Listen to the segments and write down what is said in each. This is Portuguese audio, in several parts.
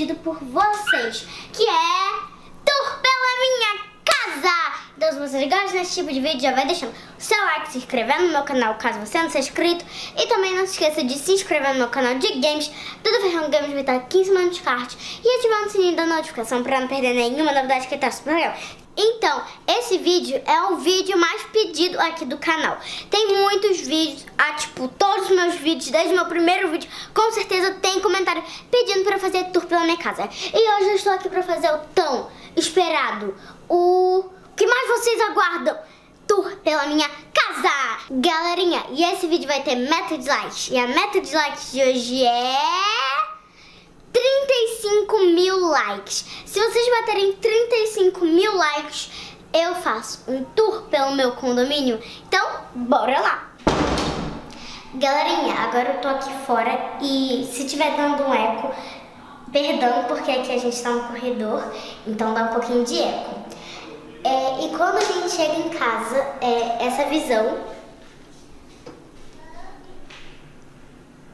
pedido por vocês, que é Tour pela minha casa. Então se vocês gostam desse tipo de vídeo, já vai deixando o seu like, se inscrevendo no meu canal caso você não seja inscrito. E também não se esqueça de se inscrever no meu canal de games, tudo Ferrão Games vai estar aqui em cima no card. E ativar o sininho da notificação para não perder nenhuma novidade que tá legal. Então, esse vídeo é o vídeo mais pedido aqui do canal. Tem muitos vídeos, ah, tipo, todos os meus vídeos, desde o meu primeiro vídeo, com certeza tem comentário pedindo pra fazer tour pela minha casa. E hoje eu estou aqui pra fazer o tão esperado, o que mais vocês aguardam, tour pela minha casa. Galerinha, e esse vídeo vai ter meta de likes. E a meta de likes de hoje é... 35 mil likes. Se vocês baterem 35 mil likes, eu faço um tour pelo meu condomínio. Então, bora lá! Galerinha, agora eu tô aqui fora e se tiver dando um eco, perdão, porque aqui a gente tá no corredor, então dá um pouquinho de eco. É, e quando a gente chega em casa, é, essa visão...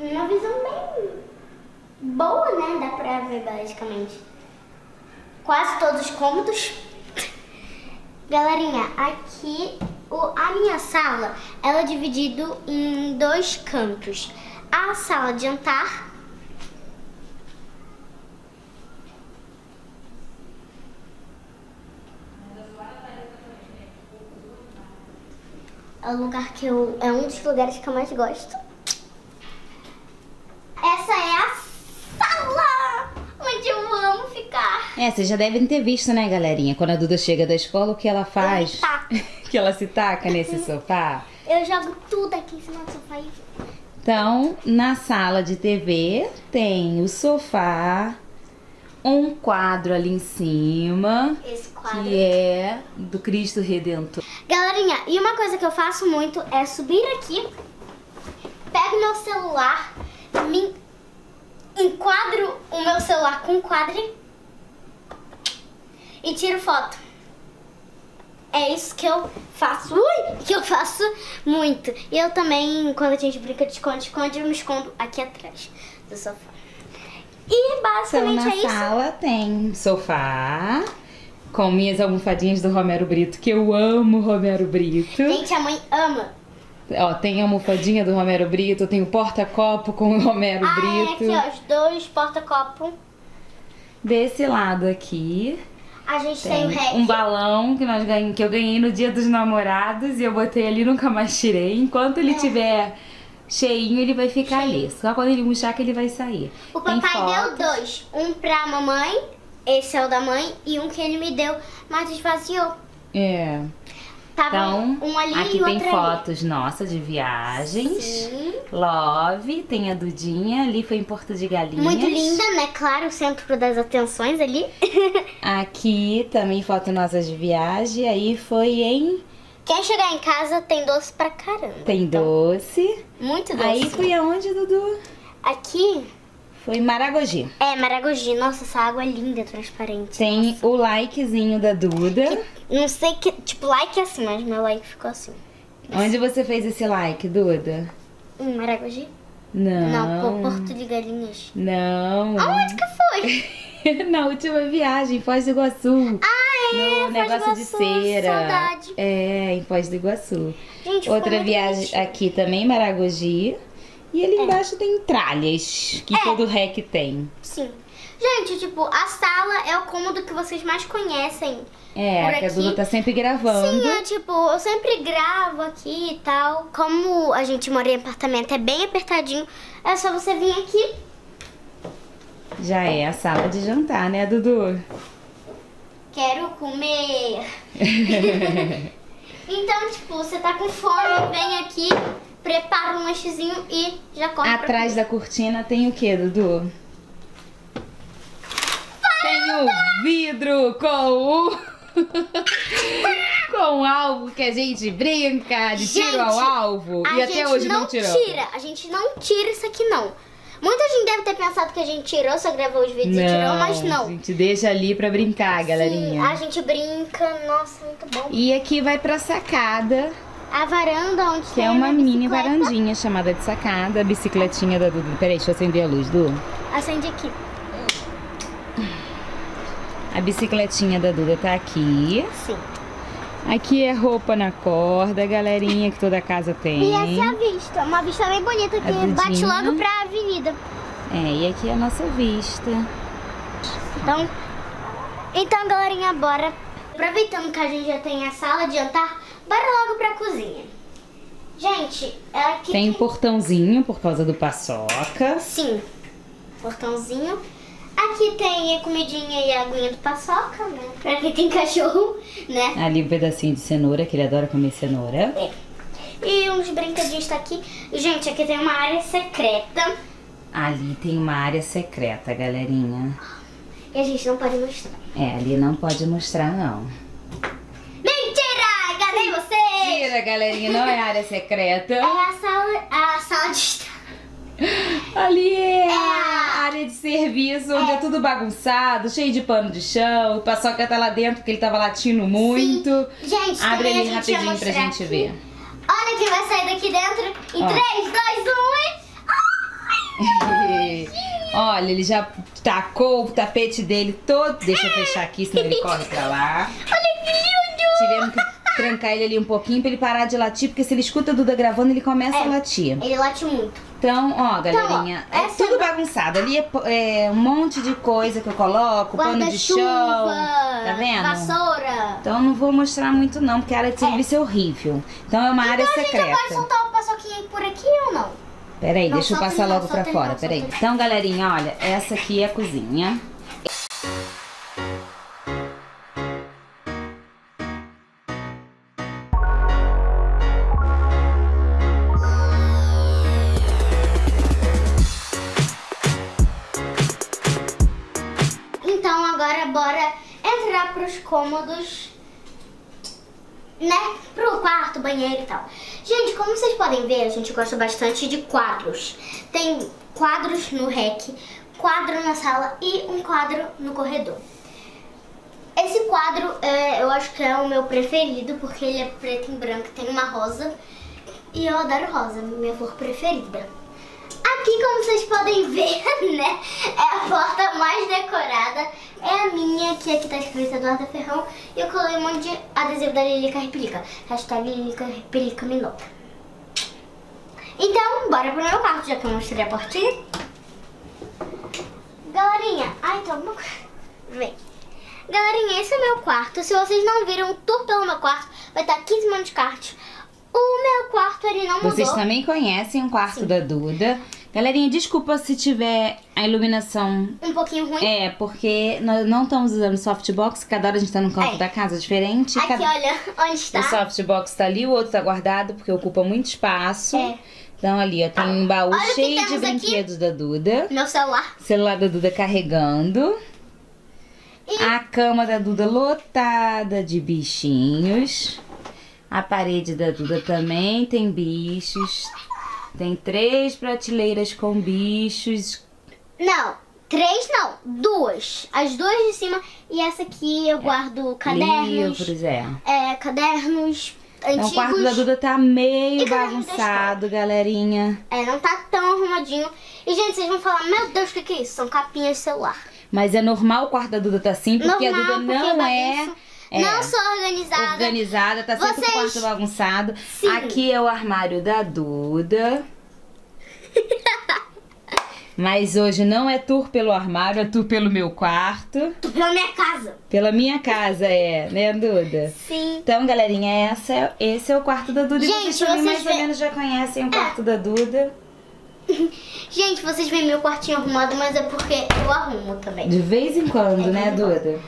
Uma visão bem boa, né? Dá pra ver basicamente quase todos os cômodos. Galerinha, aqui o, a minha sala, ela é dividida em dois cantos. A sala de jantar É lugar que eu. É um dos lugares que eu mais gosto. Essa é a sala onde eu amo ficar. É, vocês já devem ter visto, né, galerinha? Quando a Duda chega da escola, o que ela faz? que ela se taca nesse sofá. Eu jogo tudo aqui em cima do sofá e. Então, na sala de TV tem o sofá, um quadro ali em cima, Esse quadro. que é do Cristo Redentor. Galerinha, e uma coisa que eu faço muito é subir aqui, pego meu celular, me enquadro o meu celular com um quadro e tiro foto. É isso que eu faço. Ui, que eu faço muito. E eu também, quando a gente brinca de esconde-esconde, eu me escondo aqui atrás do sofá. E Então, basicamente na é isso. sala tem sofá, com minhas almofadinhas do Romero Brito, que eu amo Romero Brito. Gente, a mãe ama. Ó, tem a almofadinha do Romero Brito, tem o porta-copo com o Romero Ah, é Brito. aqui, ó, os dois porta-copo. Desse lado aqui A gente tem, tem o rec. um balão que, nós ganhei, que eu ganhei no dia dos namorados e eu botei ali e nunca mais tirei. Enquanto É. ele tiver cheinho, ele vai ficar ali. Só quando ele murchar que ele vai sair. O Tem papai deu fotos. dois. Um pra mamãe, esse é o da mãe, e um que ele me deu, mas esvaziou. É. Tava Então, um ali aqui tem fotos nossas de viagens. Sim. Love, tem a Dudinha, ali foi em Porto de Galinhas. ali. Muito linda, né? Claro, o centro das atenções ali. Aqui também foto nossas de viagem. Aí foi em. Quem chegar em casa tem doce pra caramba. Tem doce. Muito doce. Aí foi aonde, Dudu? Aqui Foi Maragogi. é Maragogi. Nossa, essa água é linda, transparente. Tem o likezinho da Duda. Não sei que. Tipo, like é assim, mas meu like ficou assim. Onde você fez esse like, Duda? Hum, Maragogi? Não. Não, Porto de Galinhas. Não. Aonde que foi? Na última viagem, em Foz do Iguaçu. Ah, é! no Foz negócio de Iguaçu, cera. Saudade. É, em Foz do Iguaçu. Gente, Outra viagem bonitinho. aqui também, Maragogi. E ali embaixo tem tralhas, que É. todo rec tem. Sim. Gente, tipo, a sala é o cômodo que vocês mais conhecem. É, Por que a. Duda tá sempre gravando. Sim, é tipo, eu sempre gravo aqui e tal. Como a gente mora em apartamento, é bem apertadinho. É só você vir aqui. Já é a sala de jantar, né, Dudu? Quero comer. então, tipo, você tá com fome, vem aqui, prepara um lanchezinho e já corre Atrás da cortina tem o que, Dudu? Tem o vidro com o. com o alvo que a gente brinca de tiro ao Gente, alvo. A E até gente hoje não não tirou. tira, a gente não tira isso aqui não. Muita gente deve ter pensado que a gente tirou, só gravou os vídeos e tirou, mas A não. gente deixa ali pra brincar, Sim, galerinha. a gente brinca, nossa, muito bom. E aqui vai pra sacada, a varanda onde Que tem é uma a mini varandinha chamada de sacada, a bicicletinha da Duda. Peraí, deixa eu acender a luz, Du. Acende aqui. A bicicletinha da Duda tá aqui. Sim. Aqui é roupa na corda, galerinha, que toda casa tem. E essa é a vista. Uma vista bem bonita que A bate logo pra avenida. É, e aqui é a nossa vista. Então, então galerinha, bora. Aproveitando que a gente já tem a sala de jantar, bora logo pra cozinha. Gente, aqui Tem um portãozinho por causa do paçoca. Sim, portãozinho. Aqui tem a comidinha e a aguinha do paçoca, né? Pra quem tem cachorro, né? Ali um pedacinho de cenoura, que ele adora comer cenoura. É. E uns brinquedinhos tá aqui. Gente, aqui tem uma área secreta. Ali tem uma área secreta, galerinha. E a gente não pode mostrar. É, ali não pode mostrar, não. Mentira! Enganei você! Mentira, galerinha, não é área secreta. É a sala, a sala de estar. Ali é a área de serviço, onde é. tudo bagunçado, cheio de pano de chão. O paçoca tá lá dentro porque ele tava latindo muito. Gente, Abre ia rapidinho pra gente aqui. ver. Olha quem vai sair daqui dentro em Ó. 3, 2, 1 e... Olha, ele já tacou o tapete dele todo. Deixa eu fechar aqui, senão ele corre pra lá. Olha que lindo! Tivemos que trancar ele ali um pouquinho pra ele parar de latir, porque se ele escuta a Duda gravando, ele começa É. a latir. Ele late muito. Então, ó, galerinha, ó, é tudo é- bagunçado. Ali é, é um monte de coisa que eu coloco, pano de chão. Tá vendo? vassoura. Então eu não vou mostrar muito não, porque a área de serviço é, horrível. Então é uma área Então a gente pode secreta. soltar o paçoquinha por aqui ou não? Peraí, Não, deixa eu passar logo pra fora, peraí. Então, galerinha, olha, essa aqui é a cozinha. Agora entrar pros cômodos, né? Pro quarto, banheiro e tal. Gente, como vocês podem ver, a gente gosta bastante de quadros. Tem quadros no rec, quadro na sala e um quadro no corredor. Esse quadro é, eu acho que é o meu preferido porque ele é preto e branco, tem uma rosa e eu adoro rosa, minha cor preferida. Aqui, como vocês podem ver, né, é a porta mais decorada, é a minha, que aqui tá escrita Eduardo Ferrão, e eu colei um monte de adesivo da Lilica Repelica, hashtag Lilica Repelica me nota. Então, bora pro meu quarto, já que eu mostrei a portinha. Galerinha, ai, coisa, vem. Galerinha, esse é meu quarto, se vocês não viram o tour pelo meu quarto, vai estar 15 minutos de kart. O meu quarto, ele não mudou. Vocês também conhecem o quarto da Duda. Galerinha, desculpa se tiver a iluminação. Um pouquinho ruim. É, porque nós não estamos usando softbox, cada hora a gente tá num canto É. da casa diferente. Aqui, cada... olha, onde está. O softbox tá ali, o outro tá guardado porque ocupa muito espaço. É. Então ali, ó, tem um baú Olha cheio de temos aqui. brinquedos da Duda. Meu celular. Celular da Duda carregando. E- A cama da Duda lotada de bichinhos. A parede da Duda também tem bichos. Tem três prateleiras com bichos. Não, três não, duas. As duas de cima e essa aqui eu guardo cadernos. Livros, é. É, cadernos Então antigos. o quarto da Duda tá meio bagunçado, galerinha. É, não tá tão arrumadinho. E, gente, vocês vão falar, meu Deus, o que, que é isso? São capinhas de celular. Mas é normal o quarto da Duda tá assim, porque Normal, a Duda não é, bagunço. É Não sou organizada. organizada, tá sempre Vocês- o quarto bagunçado. Sim. Aqui é o armário da Duda. Mas hoje não é tour pelo armário, é tour pelo meu quarto. Tô pela minha casa. Pela minha casa, é, né, Duda? Sim. Então, galerinha, essa é- esse é o quarto da Duda. e Gente, vocês também vocês mais ou vê- menos já conhecem o quarto da Duda. Gente, vocês veem meu quartinho arrumado, mas é porque eu arrumo também. De vez em quando, né, Duda?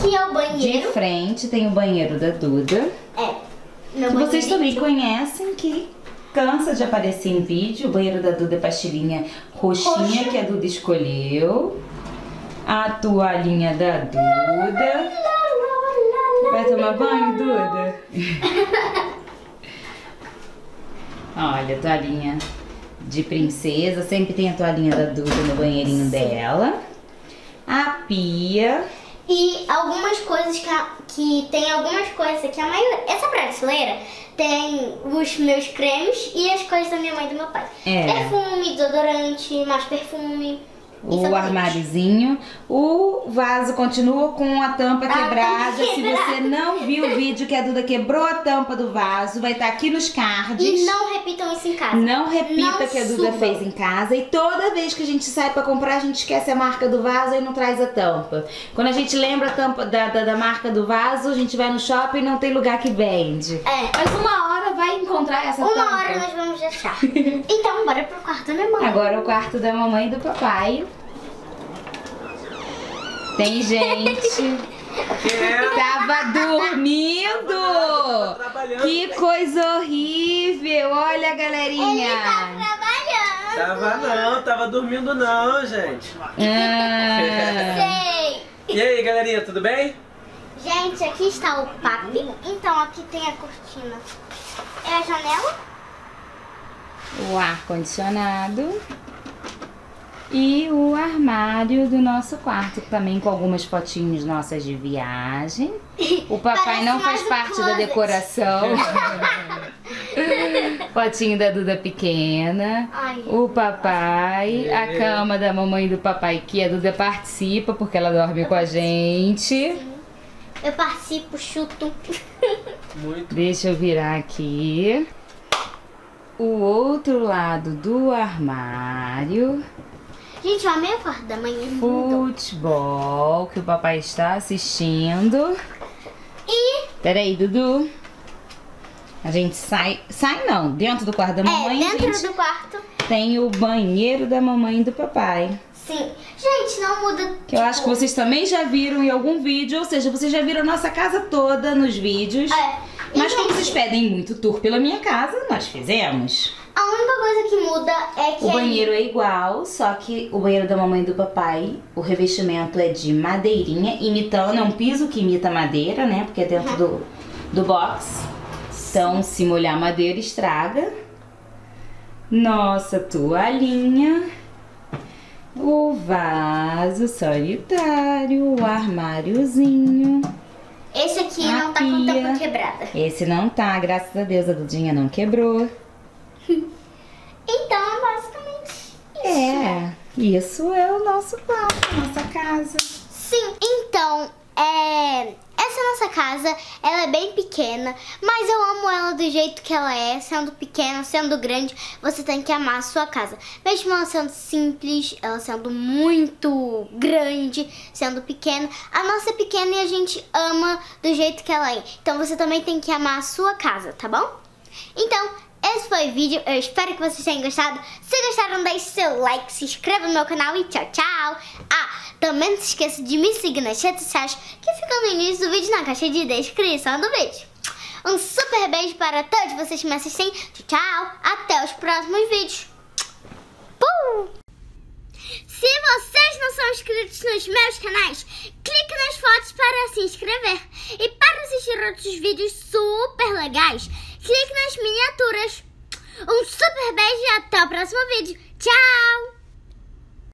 Aqui é o De banheiro. frente tem o banheiro da Duda. É. Meu Que vocês também conhecem que cansa de aparecer em vídeo. O banheiro da Duda é pastilhinha roxinha que a Duda escolheu. A toalhinha da Duda. Vai tomar banho, Duda? Olha, toalhinha de princesa. Sempre tem a toalhinha da Duda no banheirinho dela. A pia. E algumas coisas que, a- que tem algumas coisas que a maioria. Essa prateleira tem os meus cremes e as coisas da minha mãe e do meu pai. É. Perfume, desodorante, mais perfume. O sabonete. armáriozinho. O vaso continua com a tampa tampa quebrada. Se você não viu o vídeo que a Duda quebrou a tampa do vaso, vai estar aqui nos cards. E não repitam isso em casa. Não repita o que a Duda fez em casa. E toda vez que a gente sai pra comprar, a gente esquece a marca do vaso e não traz a tampa. Quando a gente lembra a tampa da, da, da marca do vaso, a gente vai no shopping e não tem lugar que vende. É. Mas uma hora vai encontrar essa tampa. Uma hora nós vamos achar. então, bora pro quarto da minha mãe. Agora o quarto da mamãe e do papai. Tem gente. Tava dormindo! Que coisa horrível! Olha, Ele tá galerinha! trabalhando. Tava não, tava dormindo não, gente. Ah, Sei. E aí, galerinha, tudo bem? Gente, aqui está o papi. Então, aqui tem a cortina. É a janela. o ar-condicionado. E o armário do nosso quarto, também com algumas fotinhos nossas de viagem. O papai Parece não mais faz um parte da closet. decoração. Fotinho da Duda pequena. Ai. O papai, a cama da mamãe e do papai que a Duda participa porque ela dorme com a gente. Eu participo, chuto. Muito. Deixa eu virar aqui. O outro lado do armário. Gente, eu amei o quarto da mãe. é lindo. Futebol que o papai está assistindo. E Peraí, Dudu. A gente sai. Sai não, dentro do quarto da é, mamãe. a dentro gente do quarto. tem o banheiro da mamãe e do papai. Sim. Gente, não muda. Que eu acho que vocês também já viram em algum vídeo, ou seja, vocês já viram a nossa casa toda nos vídeos. É. E, Mas como gente, vocês pedem muito tour pela minha casa, nós fizemos. A única coisa que muda é que O banheiro é igual, só que o banheiro da mamãe e do papai, o revestimento é de madeirinha, imitando, é um piso que imita madeira, né? Porque é dentro do, do box. Então, se molhar madeira, estraga. Nossa toalhinha. O vaso solitário, o armáriozinho. esse aqui não tá com tampa quebrada. Esse não tá, graças a Deus, a Dudinha não quebrou. Então, é basicamente isso. É, isso é o nosso quarto, nossa casa. Sim, então, é... essa nossa casa, ela é bem pequena, mas eu amo ela do jeito que ela é, sendo pequena, sendo grande, você tem que amar a sua casa. Mesmo ela sendo simples, ela sendo muito grande, sendo pequena, a nossa é pequena e a gente ama do jeito que ela é. Então você também tem que amar a sua casa, tá bom? Então, esse foi o vídeo. Eu espero que vocês tenham gostado. Se gostaram, deixe seu like, se inscreva no meu canal e tchau, tchau. Ah, também não se esqueça de me seguir nas redes sociais que ficam no início do vídeo na caixa de descrição do vídeo. Um super beijo para todos vocês que me assistem. Tchau, tchau. Até os próximos vídeos. Pum! Se vocês não são inscritos nos meus canais, clique nas fotos para se inscrever. E para assistir outros vídeos super legais, clique nas miniaturas. Um super beijo e até o próximo vídeo. Tchau!